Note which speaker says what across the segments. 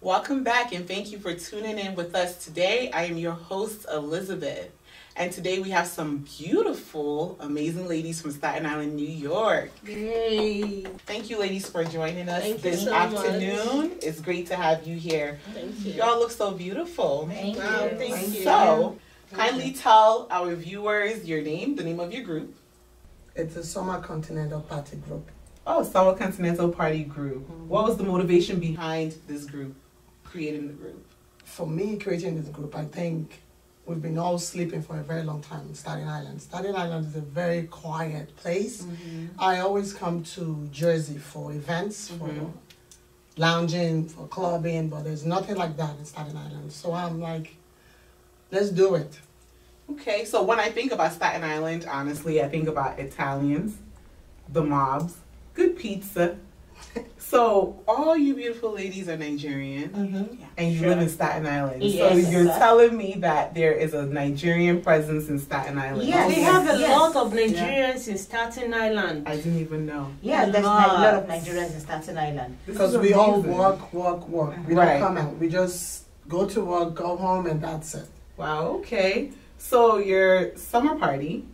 Speaker 1: Welcome back and thank you for tuning in with us today. I am your host, Elizabeth. And today we have some beautiful, amazing ladies from Staten Island, New York.
Speaker 2: Yay!
Speaker 1: Thank you, ladies, for joining us
Speaker 2: Thank
Speaker 1: this
Speaker 2: so much.
Speaker 1: afternoon. It's great to have you here.
Speaker 2: Thank you.
Speaker 1: Y'all look so beautiful.
Speaker 2: Thank
Speaker 1: Wow,
Speaker 2: you.
Speaker 1: thank
Speaker 2: Thank
Speaker 1: you.
Speaker 2: you.
Speaker 1: So, kindly tell our viewers your name, the name of your group.
Speaker 3: It's a summer continental party group.
Speaker 1: Oh, Summer Continental Party Group. Mm-hmm. What was the motivation behind this group, creating the group?
Speaker 3: For me, creating this group, I think we've been all sleeping for a very long time in Staten Island. Staten Island is a very quiet place. I always come to Jersey for events, for
Speaker 1: Mhm.
Speaker 3: lounging, for clubbing, but there's nothing like that in Staten Island. So I'm like, let's do it.
Speaker 1: Okay, so when I think about Staten Island, honestly, I think about Italians, the mobs, good pizza. So all you beautiful ladies are Nigerian,
Speaker 2: Mm-hmm.
Speaker 1: and you
Speaker 2: Sure.
Speaker 1: live in Staten Island. So
Speaker 2: Yes.
Speaker 1: you're telling me that there is a Nigerian presence in Staten Island.
Speaker 2: Yes, we have a
Speaker 4: yes.
Speaker 2: lot of Nigerians in Staten Island.
Speaker 1: I didn't even know.
Speaker 4: Yeah, there's a lot of Nigerians in Staten Island.
Speaker 3: Because we all work, work, work. We
Speaker 1: Right.
Speaker 3: don't come out. We just go to work, go home, and that's it.
Speaker 1: Wow. Okay. So your summer party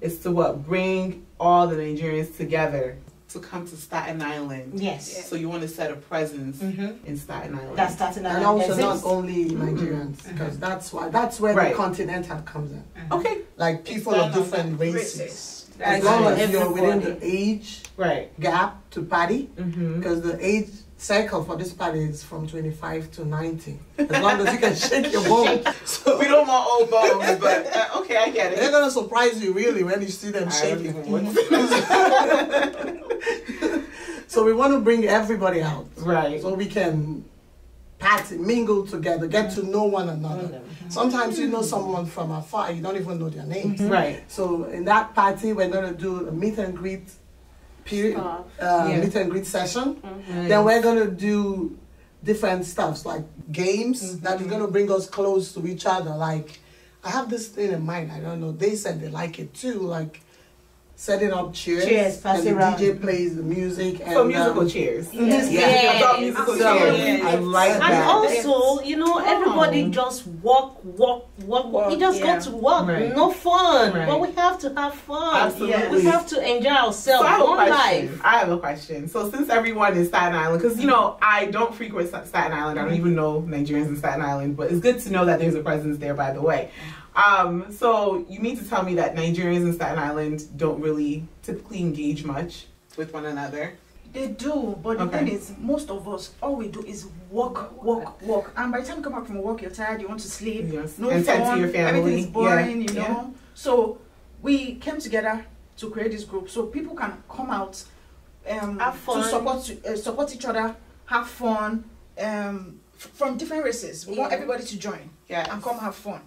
Speaker 1: is to what? Bring all the Nigerians together to come to Staten Island.
Speaker 4: Yes.
Speaker 1: So you want to set a presence
Speaker 4: Mm-hmm.
Speaker 1: in Staten Island.
Speaker 4: That's Staten Island.
Speaker 3: And
Speaker 4: Island.
Speaker 3: also not
Speaker 4: exists.
Speaker 3: only Nigerians, because that's why that's where
Speaker 1: Right.
Speaker 3: the continental comes in.
Speaker 1: okay.
Speaker 3: Like people of different races. As long
Speaker 2: right.
Speaker 3: as you're within the age
Speaker 1: Right.
Speaker 3: gap to party,
Speaker 1: Mm-hmm.
Speaker 3: because the age cycle for this party is from 25 to 90. As long as you can shake your bone. So
Speaker 1: We don't want old bones, but uh, okay, I get it.
Speaker 3: they're gonna surprise you really when you see them
Speaker 1: I don't
Speaker 3: shaking.
Speaker 1: to-
Speaker 3: So we want to bring everybody out
Speaker 1: right.
Speaker 3: so we can party, mingle together, get to know one another. Sometimes you know someone from afar, you don't even know their names.
Speaker 1: Right.
Speaker 3: So in that party, we're gonna do a meet and greet period, uh,
Speaker 1: Yeah.
Speaker 3: meet and greet session.
Speaker 1: Mm-hmm.
Speaker 3: Then we're gonna do different stuffs like games that is
Speaker 1: Mhm.
Speaker 3: gonna bring us close to each other. Like I have this thing in mind. I don't know. They said they like it too. Like setting up chairs,
Speaker 4: Chairs, pass
Speaker 3: and the
Speaker 4: around.
Speaker 3: DJ plays the music and
Speaker 1: So musical
Speaker 3: um,
Speaker 1: chairs.
Speaker 4: Yes.
Speaker 3: Yeah.
Speaker 1: I thought musical
Speaker 3: So,
Speaker 1: chairs. I like
Speaker 2: And
Speaker 1: that.
Speaker 2: also, you know, everybody
Speaker 1: Oh.
Speaker 2: just walk, walk, walk.
Speaker 3: Walk,
Speaker 2: we just
Speaker 4: yeah.
Speaker 2: go to work,
Speaker 1: Right.
Speaker 2: no fun.
Speaker 1: Right.
Speaker 2: But we have to have fun.
Speaker 1: Absolutely.
Speaker 2: We have to enjoy ourselves.
Speaker 1: So
Speaker 2: ourselves.
Speaker 1: I have a
Speaker 2: One
Speaker 1: question.
Speaker 2: life.
Speaker 1: I have a question. So since everyone is Staten Island, because you know I don't frequent Staten Island, I don't even know Nigerians in Staten Island, but it's good to know that there's a presence there. By the way, um, so you mean to tell me that Nigerians in Staten Island don't really typically engage much with one another?
Speaker 5: They do, but the
Speaker 1: Okay.
Speaker 5: thing is, most of us, all we do is walk, walk, walk. And by the time you come back from work, you're tired, you want to sleep.
Speaker 1: Yes.
Speaker 5: No
Speaker 1: and tend
Speaker 5: fun,
Speaker 1: to your family.
Speaker 5: everything's boring,
Speaker 1: yeah.
Speaker 5: you know. So we came together to create this group so people can come out um,
Speaker 2: Have fun.
Speaker 5: to support uh, support each other, have fun. Um, f- from different races, we want everybody to join
Speaker 1: Yeah.
Speaker 5: and come have fun.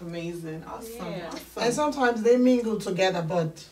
Speaker 1: Amazing. Awesome.
Speaker 2: Yeah.
Speaker 1: Awesome.
Speaker 3: And sometimes they mingle together, but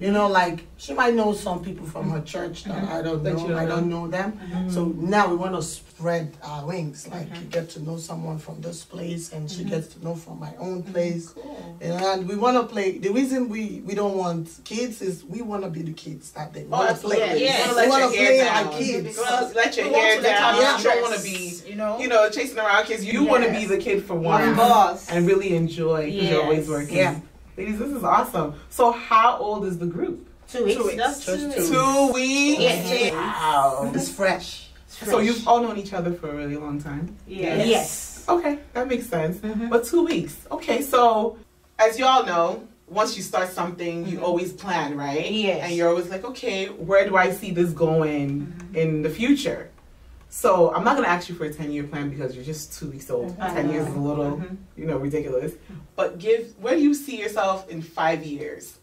Speaker 3: you know, like she might know some people from her church that mm-hmm. I don't
Speaker 1: That
Speaker 3: know.
Speaker 1: you don't
Speaker 3: I don't
Speaker 1: know.
Speaker 3: know them. Mm-hmm. So now we want to spread our wings. Like you get to know someone from this place, and she gets to know from my own place.
Speaker 1: Cool.
Speaker 3: And we want to play. The reason we we don't want kids is we want to be the kids that they
Speaker 1: Oh,
Speaker 3: want to play.
Speaker 1: absolutely.
Speaker 2: Yes.
Speaker 1: You
Speaker 3: We
Speaker 1: wanna
Speaker 3: want
Speaker 1: let
Speaker 3: to
Speaker 1: your
Speaker 3: play
Speaker 1: hair
Speaker 3: like kids.
Speaker 1: You let your
Speaker 5: We
Speaker 1: hair down.
Speaker 5: our
Speaker 1: You don't want to be,
Speaker 5: you know.
Speaker 1: you know, chasing around kids. You want to be the kid for
Speaker 2: Of
Speaker 1: once.
Speaker 2: course.
Speaker 1: and really enjoy because you're always working.
Speaker 3: Yeah.
Speaker 1: Ladies, this is awesome. So, how old is the group?
Speaker 4: Two weeks.
Speaker 5: Two weeks.
Speaker 2: That's
Speaker 3: Just
Speaker 2: true.
Speaker 3: two.
Speaker 1: Two weeks.
Speaker 4: Yes.
Speaker 1: Wow.
Speaker 3: It's fresh.
Speaker 1: So you've all known each other for a really long time.
Speaker 2: Yes.
Speaker 4: Yes.
Speaker 1: Okay, that makes sense.
Speaker 4: Mhm.
Speaker 1: But two weeks. Okay, so as you all know, once you start something, you always plan, right?
Speaker 4: Yes.
Speaker 1: And you're always like, okay, where do I see this going in the future? So I'm not gonna ask you for a 10 year plan because you're just two weeks old.
Speaker 4: Mhm.
Speaker 1: 10 years is a little,
Speaker 4: Mhm.
Speaker 1: you know, ridiculous. But give where do you see yourself in five years?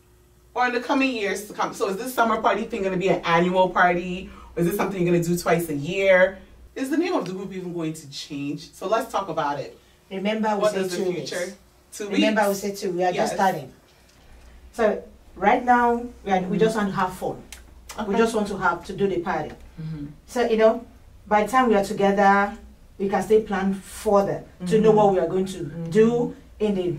Speaker 1: Or in the coming years to come? So is this summer party thing gonna be an annual party? Or is this something you're gonna do twice a year? Is the name of the group even going to change? So let's talk about it.
Speaker 4: Remember, we
Speaker 1: What
Speaker 4: said
Speaker 1: the
Speaker 4: two
Speaker 1: future?
Speaker 4: weeks.
Speaker 1: Two
Speaker 4: Remember, we
Speaker 1: weeks.
Speaker 4: said two. We are
Speaker 1: Yes.
Speaker 4: just starting. So right now, we, are, we just want to have fun. We just want to have to do the party.
Speaker 1: Mhm.
Speaker 4: So you know, by the time we are together, we can still plan further to know
Speaker 1: Mhm.
Speaker 4: what we are going to do in the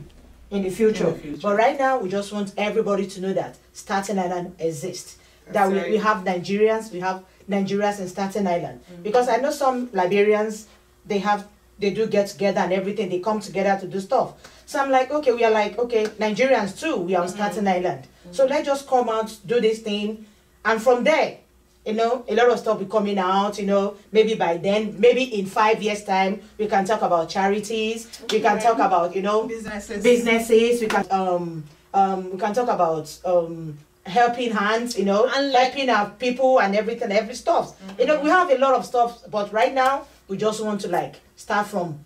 Speaker 4: in the future.
Speaker 1: In the future.
Speaker 4: But right now, we just want everybody to know that Staten Island exists. that we,
Speaker 1: right.
Speaker 4: we have Nigerians, we have Nigerians in Staten Island.
Speaker 1: Mm-hmm.
Speaker 4: Because I know some Liberians they have they do get together and everything. They come together to do stuff. So I'm like, okay, we are like, okay, Nigerians too. We are on Staten Island. So let's just come out, do this thing, and from there, you know, a lot of stuff will be coming out. You know, maybe by then, maybe in five years' time, we can talk about charities. We can talk about you know
Speaker 5: Businesses.
Speaker 4: businesses. We can um um we can talk about um helping hands. You know,
Speaker 2: And like-
Speaker 4: helping our people and everything, every stuff. You know, we have a lot of stuff, but right now we just want to like start from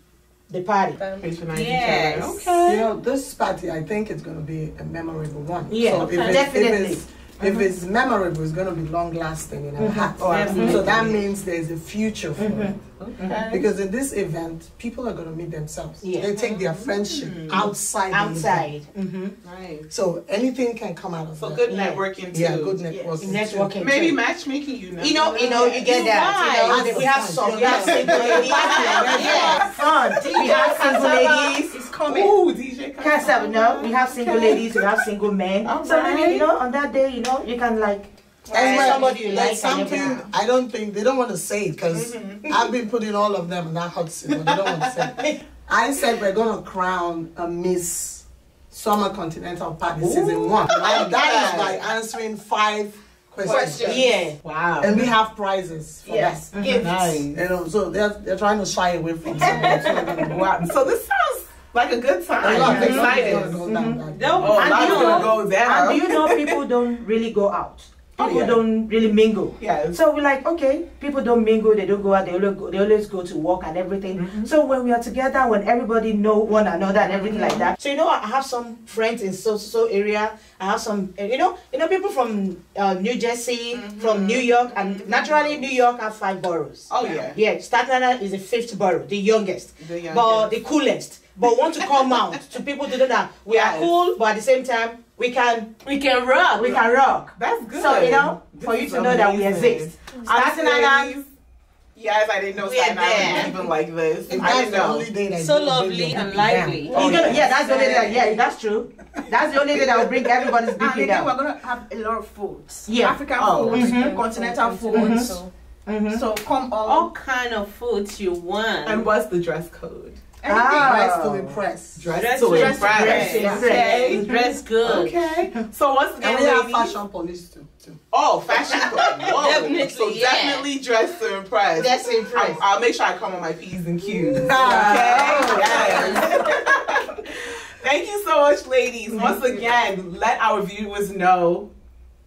Speaker 4: the party.
Speaker 1: Patronize
Speaker 2: Yes.
Speaker 1: Okay.
Speaker 3: You know, this party, I think it's going to be a memorable one.
Speaker 4: Yeah,
Speaker 3: so
Speaker 4: okay.
Speaker 3: if it's,
Speaker 4: Definitely.
Speaker 3: If it's, if it's memorable, it's going to be long lasting in our mm-hmm. hearts.
Speaker 1: Oh, absolutely.
Speaker 3: so that means there's a future for mm-hmm. it.
Speaker 1: Okay.
Speaker 3: Because in this event, people are going to meet themselves.
Speaker 4: Yeah.
Speaker 3: They take their friendship outside. the event.
Speaker 4: Outside. hmm
Speaker 1: Nice.
Speaker 3: So anything can come out of it.
Speaker 1: So
Speaker 3: that.
Speaker 1: good
Speaker 4: Yeah.
Speaker 1: networking too.
Speaker 3: Yeah, good networking.
Speaker 4: Networking. Too.
Speaker 1: Maybe matchmaking. You know.
Speaker 4: You know, you know, you get that. You know, we have some, we have single ladies. Fun. We have single ladies.
Speaker 5: It's coming.
Speaker 1: Ooh, DJ
Speaker 4: Can't say no. We have single ladies. We have single men.
Speaker 1: All
Speaker 4: So maybe you know, on that day, you know, you can like
Speaker 3: And
Speaker 4: Right.
Speaker 3: when-
Speaker 4: somebody you
Speaker 3: that's
Speaker 4: like
Speaker 3: something. I don't think they don't want to say it because mm-hmm. I've been putting all of them in that hot seat, but they don't want to say it. I said we're gonna crown a Miss Summer Continental Party season one, and that is by answering five questions.
Speaker 5: Questions.
Speaker 4: yeah.
Speaker 1: Wow.
Speaker 3: And we have prizes for
Speaker 5: Yes.
Speaker 3: that. Mm-hmm.
Speaker 5: Gifts.
Speaker 1: Nice.
Speaker 3: You know, so they're they're trying to shy away from something. It's not gonna
Speaker 1: Wow. So this sounds like a good time.
Speaker 3: A lot of
Speaker 1: I'm
Speaker 3: things are
Speaker 1: excited.
Speaker 3: gonna go down.
Speaker 2: No,
Speaker 1: Oh, a
Speaker 4: And you know-
Speaker 1: go down.
Speaker 4: And do you know people don't really go out?
Speaker 1: Oh,
Speaker 4: People
Speaker 1: yeah.
Speaker 4: don't really mingle.
Speaker 1: Yes.
Speaker 4: So we're like, okay, people don't mingle, they don't go out, they always go, they always go to work and everything.
Speaker 1: Mm-hmm.
Speaker 4: So when we are together, when everybody know one another and everything like that. So you know, I have some friends in so so area. I have some, uh, you know, you know, people from uh, New Jersey, from New York, and naturally New York have five boroughs.
Speaker 1: oh yeah.
Speaker 4: Yeah, Staten Island is the fifth borough, the youngest,
Speaker 1: The youngest.
Speaker 4: but the coolest. But want to come out to people to know that we are cool, but at the same time we can
Speaker 2: we can rock.
Speaker 4: we can rock.
Speaker 1: That's good.
Speaker 4: So you know,
Speaker 1: This
Speaker 4: for you
Speaker 1: is
Speaker 4: to know that we exist. Staten Island.
Speaker 1: Ladies, Yes, I didn't know
Speaker 2: We are
Speaker 1: Staten Island
Speaker 2: there.
Speaker 1: was even like this.
Speaker 3: If
Speaker 1: I didn't
Speaker 3: the
Speaker 1: know.
Speaker 3: that
Speaker 2: So lovely and lively.
Speaker 3: down.
Speaker 4: You're gonna- yeah, that's the only
Speaker 5: Yeah.
Speaker 4: day. Yeah, that's true. That's the only day that will bring everybody's
Speaker 5: And
Speaker 4: BP
Speaker 5: again,
Speaker 4: down.
Speaker 5: we're gonna have a lot of foods.
Speaker 4: Yeah.
Speaker 5: African
Speaker 1: Oh.
Speaker 5: foods,
Speaker 4: Mhm.
Speaker 5: continental
Speaker 2: Mhm.
Speaker 5: foods.
Speaker 4: Mhm.
Speaker 5: So come
Speaker 2: all
Speaker 5: all
Speaker 2: kind of foods you want.
Speaker 1: And what's the dress code?
Speaker 5: Anything.
Speaker 4: Ah.
Speaker 3: Dress to impress.
Speaker 1: Dress,
Speaker 2: Dress
Speaker 1: to
Speaker 2: to
Speaker 1: impress.
Speaker 4: impress. Yes.
Speaker 1: Okay.
Speaker 2: Dress good.
Speaker 1: Okay. So once
Speaker 3: And
Speaker 1: again,
Speaker 3: we have fashion police too. too.
Speaker 1: Oh, fashion. Whoa.
Speaker 2: Definitely,
Speaker 1: So
Speaker 2: yeah.
Speaker 1: definitely dress to impress.
Speaker 4: Dress to impress.
Speaker 1: I'll, I'll make sure I come on my P's and Q's. Okay.
Speaker 3: Ah.
Speaker 1: Yes. Thank you so much, ladies. Once again, let our viewers know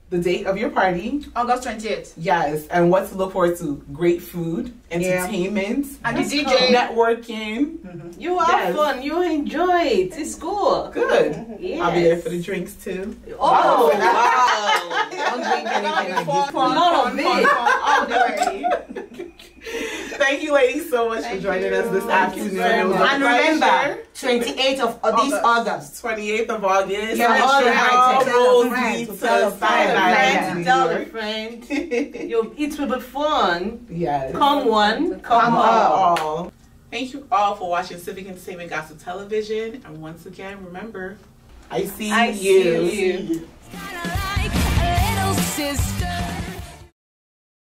Speaker 1: the date of your party.
Speaker 5: August 28th.
Speaker 1: Yes, and what to look forward to. Great food,
Speaker 4: Yeah.
Speaker 1: entertainment,
Speaker 5: And the DJ.
Speaker 1: networking. Mm-hmm.
Speaker 2: You have
Speaker 1: Yes.
Speaker 2: fun. You enjoy it. It's cool.
Speaker 1: Good.
Speaker 2: Yes.
Speaker 1: I'll be there for the drinks too.
Speaker 2: Oh,
Speaker 1: Oh,
Speaker 2: wow.
Speaker 3: Don't drink anything
Speaker 5: Fun, fun.
Speaker 2: Of it.
Speaker 5: fun, fun, all the way.
Speaker 1: Thank you, ladies, so much
Speaker 5: Thank
Speaker 1: for joining
Speaker 5: you.
Speaker 1: us this
Speaker 5: Thank
Speaker 1: afternoon.
Speaker 5: very
Speaker 1: It was a
Speaker 5: much.
Speaker 4: And remember, 28th of uh, this August.
Speaker 1: 28th of August.
Speaker 4: You're all
Speaker 1: sure
Speaker 4: invited.
Speaker 1: all roads
Speaker 3: Tell a friend
Speaker 1: lead
Speaker 3: to
Speaker 1: to
Speaker 3: tell a friend.
Speaker 2: Tell a friend. It will be fun.
Speaker 1: Yes.
Speaker 2: Come one, come
Speaker 4: Come
Speaker 2: all.
Speaker 1: all. Thank you all for watching Civic Entertainment Gossip Television. And once again, remember, I see
Speaker 2: I
Speaker 1: you.
Speaker 2: see you.
Speaker 6: Kinda like a little sister.